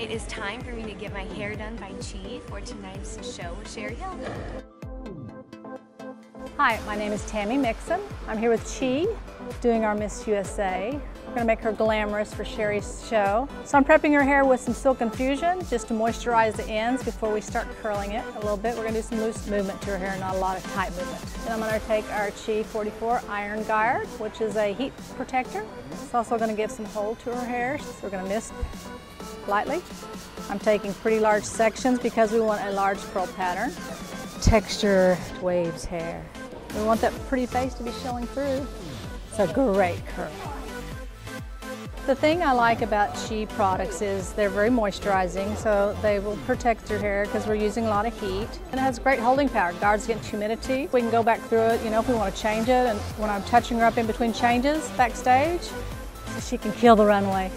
It is time for me to get my hair done by Chi for tonight's show with Sherri Hill. Hi, my name is Tammy Mixon. I'm here with Chi doing our Miss USA. We're gonna make her glamorous for Sherri's show. So I'm prepping her hair with some Silk Infusion just to moisturize the ends before we start curling it a little bit. We're gonna do some loose movement to her hair, not a lot of tight movement. Then I'm gonna take our Chi 44 Iron Guard, which is a heat protector. It's also gonna give some hold to her hair, so we're gonna mist lightly. I'm taking pretty large sections because we want a large curl pattern. Texture waves hair. We want that pretty face to be showing through. It's a great curl. The thing I like about Chi products is they're very moisturizing, so they will protect your hair because we're using a lot of heat. And it has great holding power, guards against humidity. We can go back through it, you know, if we want to change it. And when I'm touching her up in between changes backstage, she can kill the runway.